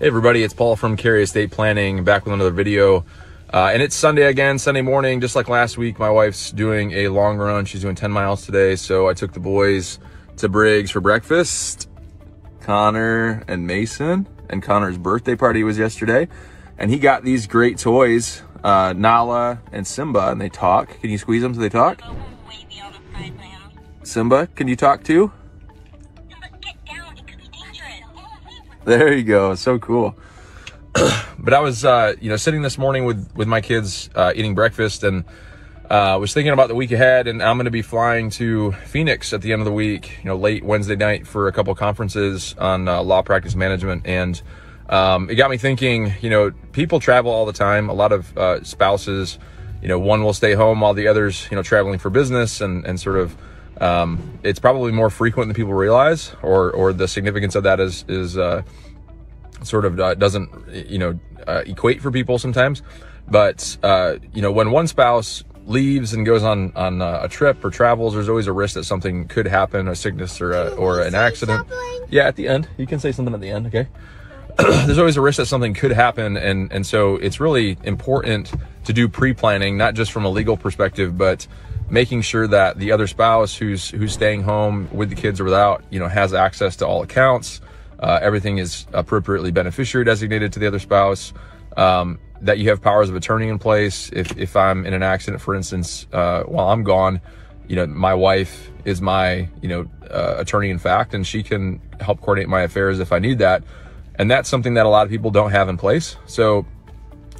Hey everybody, it's Paul from Cary Estate Planning back with another video. Uh, and it's Sunday again, Sunday morning, just like last week. My wife's doing a long run. She's doing 10 miles today. So I took the boys to Briggs for breakfast. Connor and Mason. And Connor's birthday party was yesterday. And he got these great toys, uh, Nala and Simba, and they talk. Can you squeeze them so they talk? Simba, can you talk too? There you go. So cool. but I was, uh, you know, sitting this morning with with my kids uh, eating breakfast, and uh, was thinking about the week ahead. And I'm going to be flying to Phoenix at the end of the week, you know, late Wednesday night for a couple conferences on uh, law practice management, and um, it got me thinking. You know, people travel all the time. A lot of uh, spouses, you know, one will stay home while the others, you know, traveling for business, and and sort of. Um, it's probably more frequent than people realize, or or the significance of that is is uh, sort of uh, doesn't you know uh, equate for people sometimes. But uh, you know when one spouse leaves and goes on on uh, a trip or travels, there's always a risk that something could happen, a sickness or a, or an accident. Something? Yeah, at the end, you can say something at the end. Okay. there's always a risk that something could happen and and so it's really important to do pre-planning not just from a legal perspective but making sure that the other spouse who's who's staying home with the kids or without, you know, has access to all accounts. Uh, everything is appropriately beneficiary designated to the other spouse. Um, that you have powers of attorney in place. If if I'm in an accident, for instance, uh, while I'm gone, you know, my wife is my you know uh, attorney in fact, and she can help coordinate my affairs if I need that. And that's something that a lot of people don't have in place. So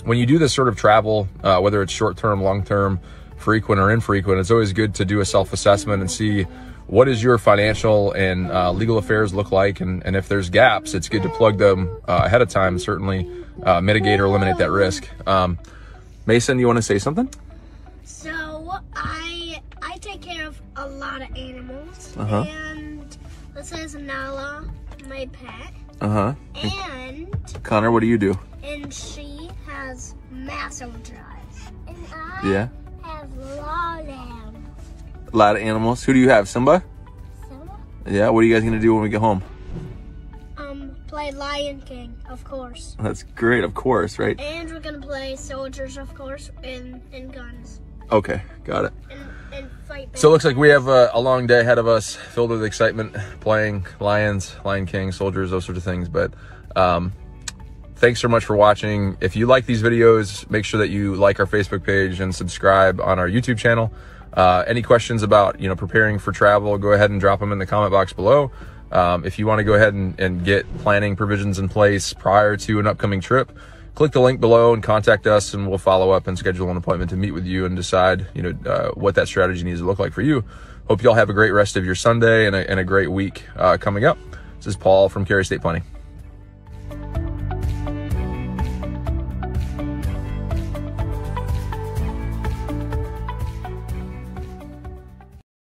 when you do this sort of travel, uh, whether it's short term, long term, frequent or infrequent, it's always good to do a self assessment and see what does your financial and uh, legal affairs look like, and, and if there's gaps, it's good to plug them uh, ahead of time. Certainly, uh, mitigate or eliminate that risk. Um, Mason, you want to say something? So I I take care of a lot of animals, uh-huh. and this is Nala, my pet. Uh huh. And Connor, what do you do? And she has massive drives. And I yeah a lot of animals. Who do you have? Simba? Simba? Yeah. What are you guys gonna do when we get home? Um, play Lion King, of course. That's great, of course, right? And we're gonna play soldiers, of course, and and guns. Okay, got it. And, and fight. So it looks like we have a, a, long day ahead of us, filled with excitement, playing lions, Lion King, soldiers, those sorts of things. But um, thanks so much for watching. If you like these videos, make sure that you like our Facebook page and subscribe on our YouTube channel. Uh, any questions about you know preparing for travel, go ahead and drop them in the comment box below. Um, if you want to go ahead and, and get planning provisions in place prior to an upcoming trip, click the link below and contact us, and we'll follow up and schedule an appointment to meet with you and decide you know uh, what that strategy needs to look like for you. Hope you all have a great rest of your Sunday and a, and a great week uh, coming up. This is Paul from Cary state Planning.